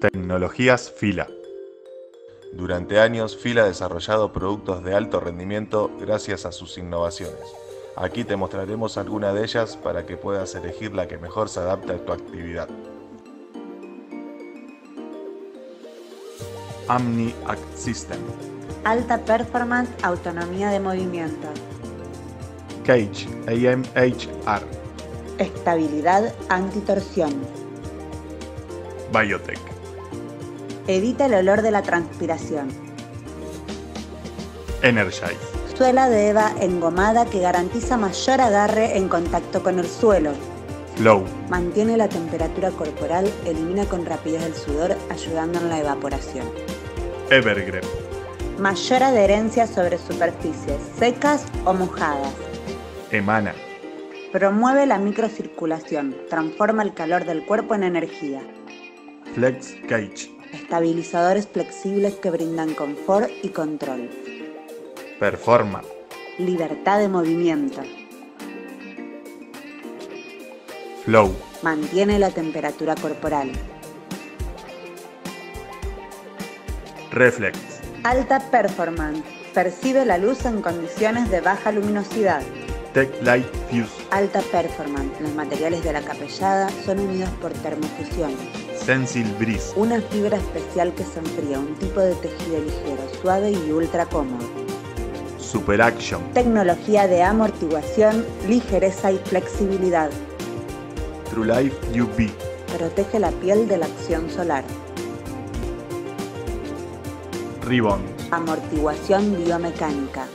Tecnologías Fila. Durante años, Fila ha desarrollado productos de alto rendimiento gracias a sus innovaciones. Aquí te mostraremos algunas de ellas para que puedas elegir la que mejor se adapte a tu actividad. Amni Act System. Alta performance, autonomía de movimiento. Cage AMHR. Estabilidad antitorsión. Biotech. Evita el olor de la transpiración. Energize. Suela de EVA engomada que garantiza mayor agarre en contacto con el suelo. Flow. Mantiene la temperatura corporal, elimina con rapidez el sudor, ayudando en la evaporación. Evergreen. Mayor adherencia sobre superficies secas o mojadas. Emana. Promueve la microcirculación, transforma el calor del cuerpo en energía. Flex Cage. Estabilizadores flexibles que brindan confort y control. Performa. Libertad de movimiento. Flow. Mantiene la temperatura corporal. Reflex. Alta performance. Percibe la luz en condiciones de baja luminosidad. Tech Light Fuse. Alta performance. Los materiales de la capellada son unidos por termofusión. Sensil Breeze. Una fibra especial que se enfría, un tipo de tejido ligero, suave y ultra cómodo. Super Action. Tecnología de amortiguación, ligereza y flexibilidad. True Life UV. Protege la piel de la acción solar. Ribbon. Amortiguación biomecánica.